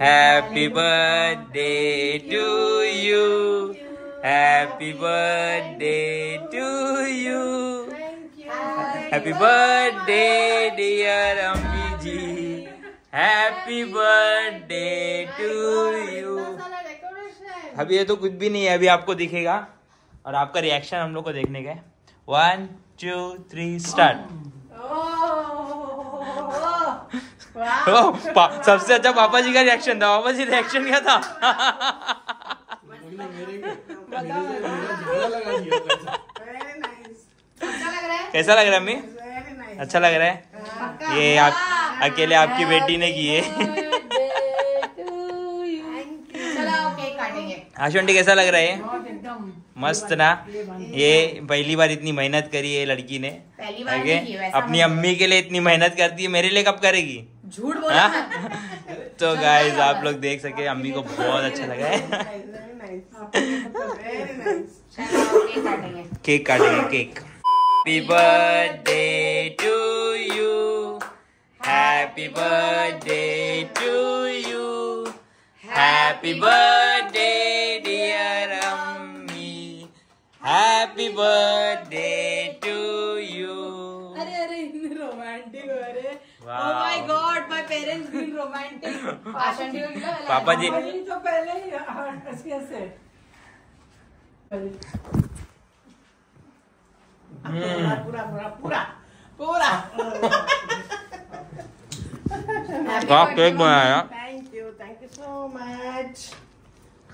Birthday to you happy birthday to you happy birthday dear अम्मी ji happy birthday to you अभी ये तो कुछ भी नहीं है, अभी आपको दिखेगा और आपका रिएक्शन हम लोग को देखने का है। वन टू थ्री स्टार्ट सबसे अच्छा पापा जी का रिएक्शन था पापा जी रिएक्शन क्या था? कैसा लग रहा है अम्मी अच्छा लग रहा है? ये आप अकेले आपकी बेटी ने किए आशुंटी कैसा लग रहा है? मस्त ना? ये पहली बार इतनी मेहनत करी है लड़की ने। पहली बार नहीं की, वैसा अपनी अम्मी के लिए इतनी मेहनत करती है मेरे लिए कब करेगी? झूठ बोला हाँ? तो गाइस आप लोग देख सके अम्मी को बहुत अच्छा लगा है। चलो केक काटेंगे। Cake happy birthday to you happy birthday to you happy birthday dear अम्मी हैप्पी बर्थडे टू यू अरे अरे रोमांटिक अरे Wow. Oh my God, my parents been romantic. आशंटी को मिला वाला पापा जी तो पहले ही ऐसे ऐसे पूरा पूरा पूरा पूरा वाह केक बनाया thank you thank you so much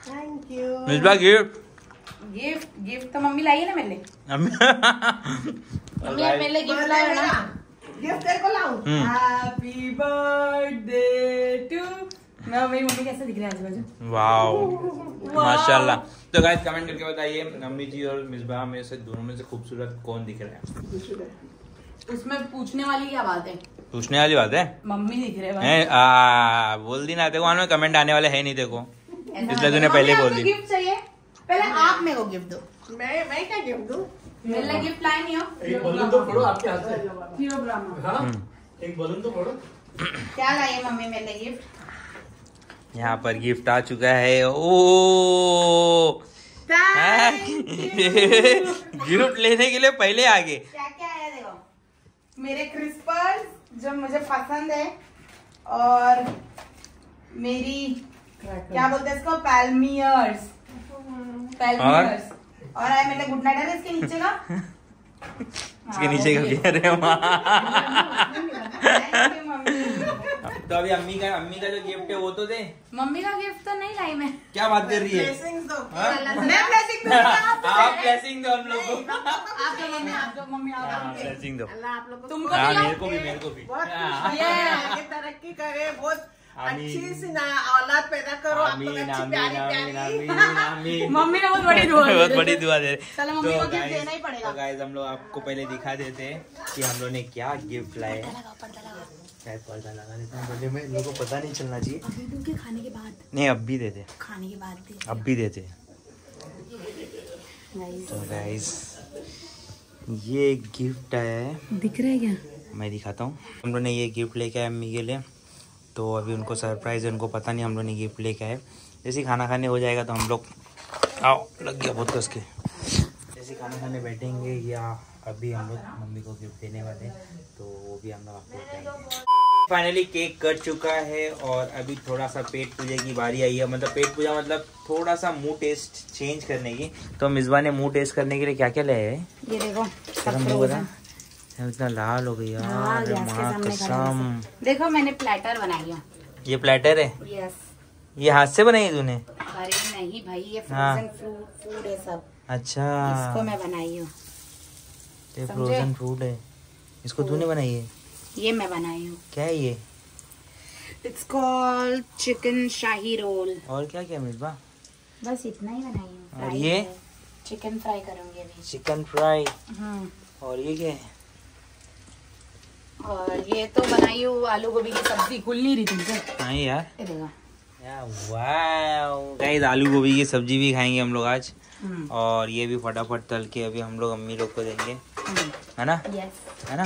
thank you Misba gift gift gift तो मम्मी लाई है ना मेरे लिए। मम्मी मेरे लिए गिफ्ट लाए ना? गिफ्ट तेरे को लाऊं? हम्म। हैप्पी बर्थडे टू मैं मेरी मम्मी कैसे दिख रही है आजू बाजू वाओ माशाल्लाह। तो गाइस कमेंट करके बताइए अम्मी जी और मिसबा में से दोनों में से खूबसूरत कौन दिख रहा है? उसमें पूछने वाली क्या बात है? पूछने वाली बात है? मम्मी दिख रहे हैं? आ, बोल दी ना देखो में कमेंट आने वाले है नहीं देखो। इसलिए तूने पहले बोल दी। गिफ्ट चाहिए? पहले आप मेरे को गिफ्ट दो। मैं मैं क्या गिफ्ट दूँ? मेरे लिए गिफ्ट लाए नहीं हो। एक बलून तो फोड़ो आपके हाथ से। ब्राह्मण हाँ हम्म। एक बलून तो फोड़ो। क्या है मम्मी मेरे गिफ्ट यहाँ पर गिफ्ट आ चुका है। ओ! गिफ्ट लेने के लिए पहले आगे। क्या क्या है देखो? मेरे क्रिस्पर्स जो मुझे पसंद है और मेरी क्या बोलते हैं इसको? पैल्मियर्स पैल्मियर्स और है मेरे गुड नाइट है इसके नीचे का? इसके नीचे का कह रहे हो तो अभी अम्मी का अम्मी का जो गिफ्ट है वो तो दे। मम्मी का गिफ्ट तो नहीं लाई मैं। क्या बात कर रही है? ब्लेसिंग्स दो। हाँ? मैं ब्लेसिंग दूँगी आप ब्लेसिंग दो हम लोग को। आप दो मम्मी आप दो मम्मी आप हाँ, दो दो। अल्लाह आप लोगों को तुमको हाँ भी मेरे को भी मेरे को भी। बहुत हाँ। खुशी है आगे तरक्की करे बहुत। अच्छी सी ना औलाद पैदा करो आप लोग अच्छी प्यारी प्यारी। मम्मी ने बहुत बड़ी दुआ बहुत बड़ी दुआ दे चलो मम्मी को गिफ्ट देना ही पड़ेगा। तो गाइस हम लोग आपको पहले दिखा देते हैं कि हम लोग ने क्या गिफ्ट लाए। शायद पर्दा लगा देते हैं में लोगों को पता नहीं चलना चाहिए। अभी खाने के बाद। नहीं अब भी देते खाने के बाद अब भी देते तो गाइस ये गिफ्ट है। दिख रहा है क्या? मैं दिखाता हूँ। हम लोग ने ये गिफ्ट लेके आए अम्मी के लिए। तो अभी उनको सरप्राइज़ है उनको पता नहीं हम लोग ने गिफ्ट लेके आए। जैसे खाना खाने हो जाएगा तो हम लोग आओ लग गया बहुत कस के जैसे खाना खाने बैठेंगे या अभी हम लोग मम्मी को गिफ्ट देने वाले तो वो भी हम लोग आपको बताएँगे। फाइनली केक कट चुका है और अभी थोड़ा सा पेट पूजा की बारी आई है। मतलब पेट पूजा मतलब थोड़ा सा मुँह टेस्ट चेंज करने की। तो मिसबा ने मुँह टेस्ट करने के लिए क्या क्या लाया है? ये देखो इतना लाल हो गया हाँ, अरे गैस माँ कसम। देखो मैंने प्लेटर बनाई है। ये प्लेटर है? यस ये हाथ से बनाई तूने? अरे नहीं भाई ये हाँ। फ्रोजन फ्रूट फ़ूड है सब। अच्छा। इसको मैं बनाई हूँ। ये फ्रोजन फ्रूट है। इसको तूने बनाई है? ये मैं बनाई हूँ। क्या है ये? It's called chicken shahi roll और क्या क्या मिसबा बस इतना ही बनाई हूँ। और ये? चिकन फ्राई करूँगी अभी। चिकन फ्राई हम्म और ये क्या है? और ये तो बनाई हूँ आलू गोभी की सब्ज़ी खुल नहीं रही तुमसे। हाँ यार। ये देखो। वाह गाइस आलू गोभी की सब्ज़ी भी खाएँगे हम लोग आज। हम्म, और ये भी फटाफट तल के अभी हम लोग अम्मी लोग को देंगे। हम्म, है ना? है ना?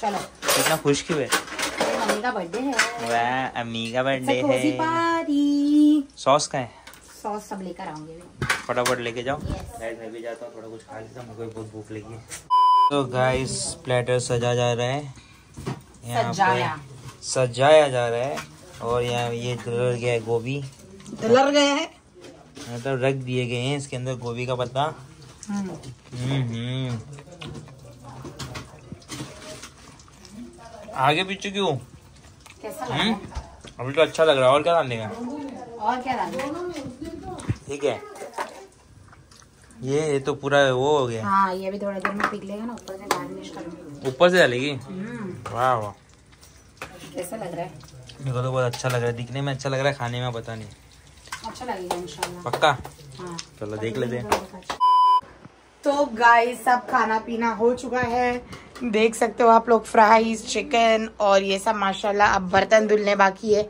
चलो। कितना खुश क्यों है? मम्मी का बर्थडे है। वाह अम्मी का बर्थडे है। सॉस का है? सॉस सब लेकर आऊँगी फटाफट लेके जाओ. गाइस मैं भी जाता हूँ थोड़ा कुछ खा लेता हूँ भी बहुत भूख लगी है। तो गाइस प्लेटर सजा जा रहा है। सजाया। सजाया जा रहा है और यहाँ ये डलर गया है गोभी। डलर गया है? मतलब रख दिए गए हैं इसके अंदर गोभी का पत्ता। हम्म। हम्म आगे पीछे क्यों? कैसा हम्म? अभी तो अच्छा लग रहा है। और क्या डालने का? और क्या डालना ठीक है। ये ये तो पूरा वो हो गया। हाँ ये भी थोड़ा देर में पिघलेगा ना ऊपर से गार्निश करूँगी। ऊपर से डालेगी? हम्म, वाह वाह। कैसा लग रहा है? मेरे को तो बहुत अच्छा लग रहा है। दिखने में अच्छा लग रहा है खाने में पता नहीं। अच्छा लगेगा इंशाल्लाह पक्का? हाँ। चलो देख लेते हैं। तो गाइस सब खाना पीना हो चुका है। देख सकते हो आप लोग फ्राइज चिकन और ये सब माशाल्लाह अब बर्तन धुलने बाकी है।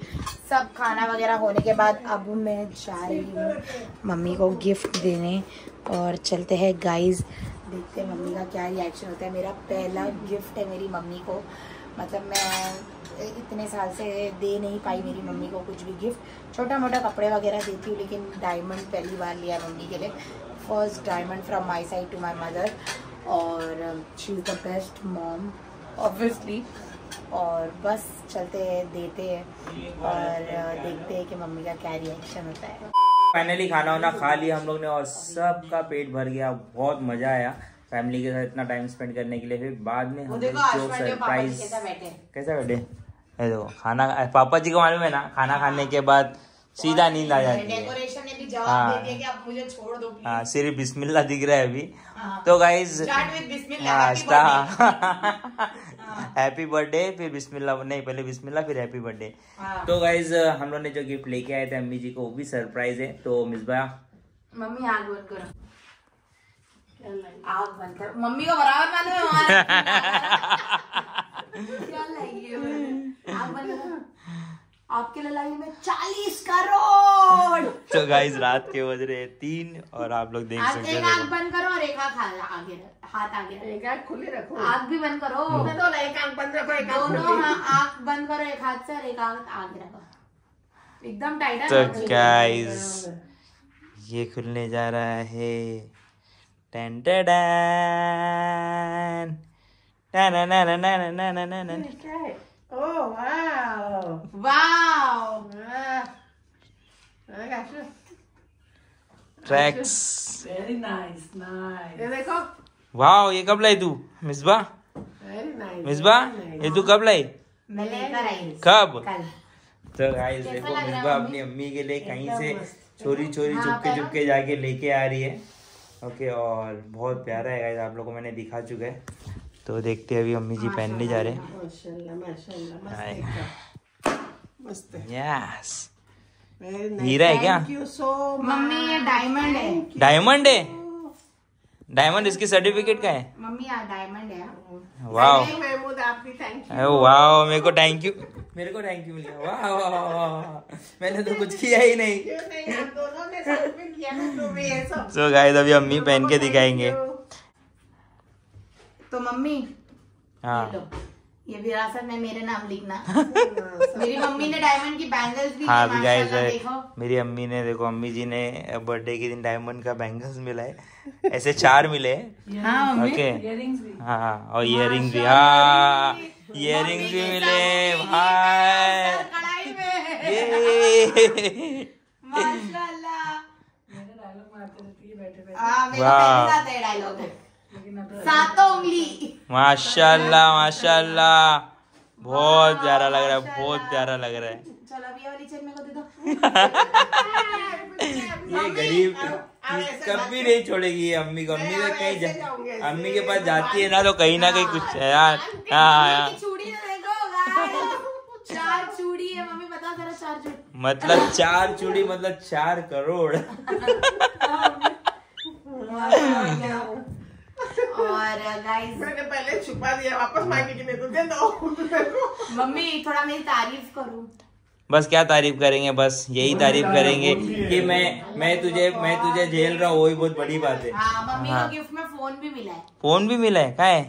सब खाना वगैरह होने के बाद अब मैं जा रही हूँ मम्मी को गिफ्ट देने और चलते हैं गाइस देखते हैं मम्मी का क्या रिएक्शन होता है। मेरा पहला गिफ्ट है मेरी मम्मी को। मतलब मैं इतने साल से दे नहीं पाई मेरी मम्मी को कुछ भी गिफ्ट छोटा मोटा कपड़े वगैरह देती हूँ, लेकिन डायमंड पहली बार लिया मम्मी के लिए। First diamond from my side to my mother और she is the best mom obviously और बस चलते हैं, देते हैं। और देखते हैं कि मम्मी का क्या रिएक्शन होता है। फाइनली खाना वाना खा लिया हम लोग ने और सबका पेट भर गया। बहुत मज़ा आया फैमिली के साथ इतना टाइम स्पेंड करने के लिए। फिर बाद में हम लोग जो सरप्राइज़ कैसा बैठे ये देखो खाना पापा जी को मालूम है ना खाना खाने के बाद सीधा नींद आ जाती है। हाँ। हाँ सिर्फ़ बिस्मिल्ला दिख रहा है अभी। हाँ। तो गाइज़ हाँ हैप्पी बर्थडे फिर बिस्मिल्ला नहीं पहले बिस्मिल्ला फिर हैप्पी बर्थडे हाँ। तो गाइज़ हम लोग ने जो गिफ्ट लेके आए थे अम्मी जी को वो भी सरप्राइज़ है। तो मिसबा मम्मी आग बंद करो। आग बंद करो। मम्मी को बराबर मालूम है हमारा क्या लाई है मैंने? आग बंद करो आपके लिए लाई मैं चालीस करोड़। तो गाइज़ रात के बज रहे तीन और आप लोग देख सकते हो आग बंद करो और एक आग हाथ आगे हाथ आगे एक आँख खुली रखो। आग भी बंद करो। तो एक आँख बंद रखो एक दोनों हाँ, आग बंद करो एक हाथ से और एक आग आगे रखो। एकदम टाइट है तो ये खुलने जा रहा है। टन टन टन। टन टन टन टन टन टन। क्या है ओह wow wow tracks very nice nice ये देखो वाह ये कब लाई तू मिसबा वेरी नाइस मिसबा ये तू कब लाई मैं लेकर आई कब कल तो गाइस देखो मिसबा अपनी अम्मी के लिए कहीं से चोरी चोरी हाँ, चुपके चुपके जाके लेके आ रही है। ओके और बहुत प्यारा है गाइस आप लोगों को मैंने दिखा चुका है। तो देखते हैं अभी अम्मी जी पहनने जा रहे हैं। माशाल्लाह माशाल्लाह हाय। मस्त है। यस हीरा है क्या? मम्मी ये डायमंड है। डायमंड है? डायमंड इसकी सर्टिफिकेट का है? मम्मी डायमंड है। अरे वाह मेरे को थैंक यू मेरे को थैंक यू मिल। गया वाह मैंने तो कुछ किया ही नहीं। नहीं? दोनों ने साथ में किया ना तो भी ये सब तो गाइस अभी अम्मी पहन के दिखाएँगे। तो मम्मी हाँ। ये ये विरासत में मेरे नाम लिखना। मेरी मम्मी ने डायमंड की बैंगल्स भी हाँ अभी गाइस देखो। मेरी अम्मी ने देखो अम्मी जी ने बर्थडे के दिन डायमंड का बैंगल्स मिला है ऐसे चार मिले। हाँ ओके हाँ और इयरिंग भी। हाँ इयरिंग्स भी मिले। भाई माशाल्लाह। हाँ मेरे वाह। पहले साथ है डायलॉग सातों उंगली माशाल्लाह माशाल्लाह। बहुत प्यारा लग रहा है बहुत प्यारा लग रहा है। चलो अभी ये वाली चेन मेरे को दे दो। ये गरीब कभी नहीं छोड़ेगी अम्मी को। अम्मी तो कहीं जा, अम्मी के पास जाती है ना तो कहीं ना कहीं कुछ है यार। हाँ तो। चार चूड़ी है मम्मी बता जरा चार चूड़ी। मतलब चार चूड़ी मतलब चार करोड़। और गाइस मैंने पहले छुपा दिया वापस मांगे कि नहीं तो दे दो। मम्मी थोड़ा मेरी तारीफ़ करूँ। बस क्या तारीफ़ करेंगे बस यही तारीफ़ करेंगे कि मैं मैं तुझे मैं तुझे झेल रहा हूँ वही बहुत बड़ी बात है। हाँ मम्मी हाँ। को गिफ्ट में फ़ोन भी मिला है। फ़ोन भी मिला है? क्या है?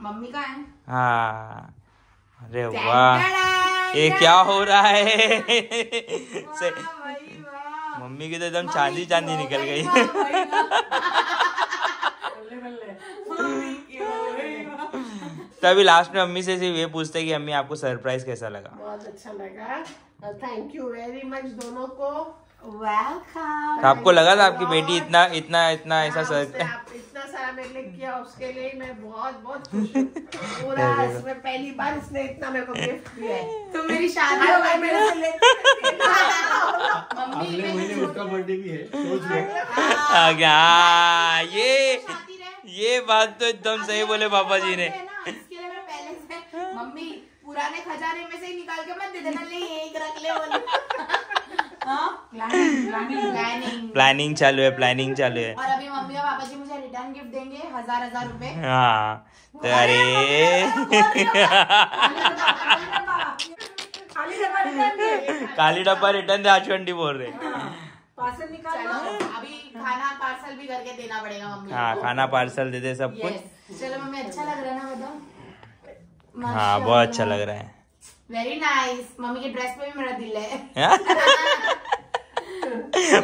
मम्मी का है? हाँ। अरे वाह। ये क्या हो रहा है? से- भाई वाह। मम्मी की तो एकदम चांदी चांदी निकल गई। वाह। तो अभी लास्ट में मम्मी से सिर्फ़ ये पूछते हैं कि अम्मी आपको सरप्राइज़ कैसा लगा? बहुत अच्छा लगा। थैंक यू वेरी मच दोनों को। वेलकम तो आपको लगा था आपकी बेटी इतना इतना इतना ऐसा सर इतना सारा मेरे लिए किया उसके लिए मैं बहुत बहुत खुश हूँ। पूरा इसमें पहली बार इसने इतना मेरे को गिफ्ट दिया है। तो मेरी शादी हो गई मेरे से मम्मी अगले मैं महीने उसका बर्थडे भी है सोच लो। आ गया। हाँ, ये ये बात तो एकदम सही बोले पापा जी ने। है मम्मी पुराने खजाने में से ही निकाल के मत दे देना ले यही रख ले बोले हाँ प्लानिंग प्लानिंग चालू है प्लानिंग चालू है। और अभी मम्मी और पापा जी मुझे रिटर्न गिफ्ट देंगे हज़ार हज़ार रुपए। हाँ तो अरे। काली डब्बा रिटर्न दे आचवंडी बोल रहे। पार्सल निकाल अभी खाना पार्सल भी करके देना पड़ेगा मम्मी हाँ खाना पार्सल दे दे सब कुछ। चलो मम्मी अच्छा लग रहा है ना बताओ? हाँ बहुत अच्छा लग रहा है। वेरी नाइस मम्मी की ड्रेस पे भी मेरा दिल है। हाँ?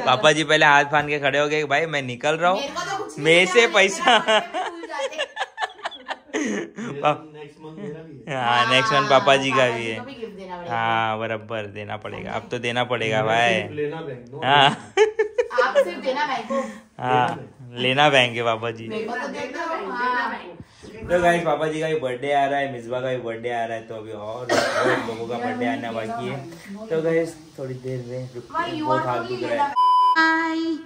पापा जी पहले हाथ फान के खड़े हो गए भाई मैं निकल रहा मेरे तो कुछ हूँ नहीं मेरे से पैसा मेरा birthday में भूल जाते। नेक्स्ट मंथ मेरा भी है। हाँ नेक्स्ट मंथ पापा जी का भी है। पड़ेगा हाँ बराबर देना पड़ेगा। अब तो देना पड़ेगा भाई। लेना हाँ। आप सिर्फ़ देना मेरे हाँ लेना बैंक है पापा जी। तो दो देना हाँ। तो गाइस पापा जी का भी बर्थडे आ रहा है मिसबा का भी बर्थडे आ रहा है तो अभी और लोगों का बर्थडे आना बाकी है। तो गाइस थोड़ी देर में बहुत हाथ दुख रहा है। Bye.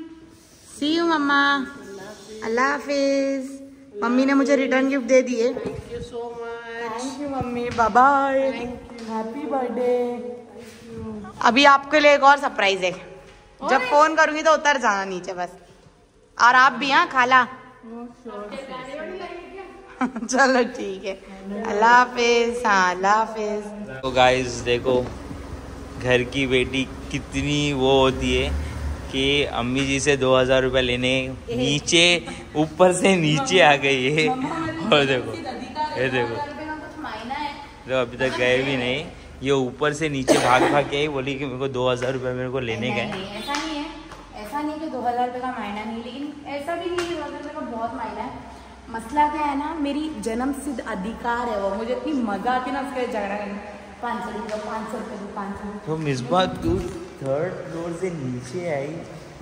See you, मम्मा अल्लाह हाफिज मम्मी ने मुझे रिटर्न गिफ्ट दे दिए thank you so much thank you mummy. Bye bye happy birthday अभी आपके लिए एक और सरप्राइज़ है। जब फ़ोन करूँगी तो उतर जाना नीचे बस। और आप भी हाँ खाला? चलो ठीक है। अल्लाह हाफिज हाँ अल्लाह हाफिज। तो गाइस देखो घर की बेटी कितनी वो होती है कि अम्मी जी से दो हज़ार रुपया लेने नीचे ऊपर से नीचे आ गई है। और देखो ये देखो। तो अभी तक गए भी नहीं। ये ऊपर से नीचे भाग भाग के आई बोली कि मेरे को दो हज़ार रुपया मेरे को लेने गए। ऐसा नहीं है। ऐसा नहीं कि दो हज़ार रुपये का मायना नहीं लेकिन ऐसा भी नहीं है दो हज़ार रुपये का बहुत मायना है। मसला क्या है ना मेरी जन्म सिद्ध अधिकार है वो। मुझे इतनी मज़ा आती ना उसके झगड़ा करने पाँच सौ रुपये पाँच सौ रुपये पाँच सौ तो मिसबा तू थर्ड फ्लोर से नीचे आई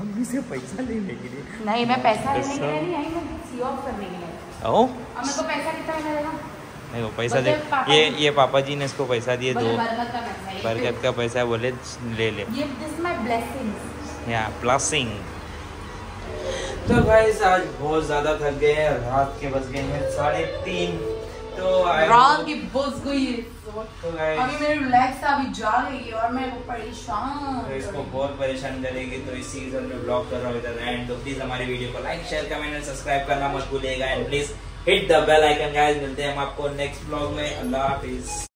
अम्मी से पैसा लेने के लिए। नहीं मैं पैसा लेने के लिए नहीं आई मैं सी ऑफ़ करने के लिए। ओ मेरे को पैसा कितना मिलेगा? नहीं वो पैसा दे ये ये पापा जी ने इसको पैसा दिए दो बरकत का पैसा है। बरकत का पैसा बोले ले ले। ये दिस माय ब्लेसिंग्स या प्लसिंग तो गाइस आज बहुत ज़्यादा थक गए हैं रात के बज गए हैं साढ़े तीन। तो रात की बस गई है। तो अभी मेरी रिलैक्स अभी जा रही है और मैं वो परेशान तो इसको बहुत परेशान करेगी तो इसी सीज़न में ब्लॉग कर रहा हूँ इधर एंड तो प्लीज़ हमारी वीडियो को like share comment and subscribe करना मत भूलिएगा and please hit the bell icon guys मिलते हैं हम आपको नेक्स्ट ब्लॉग में. अल्लाह हाफिज.